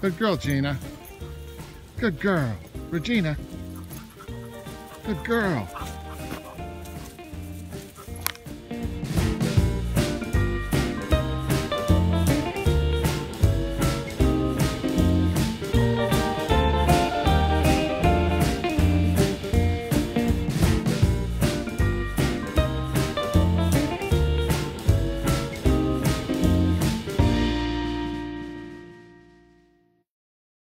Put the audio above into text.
Good girl, Gina. Good girl. Regina. Good girl.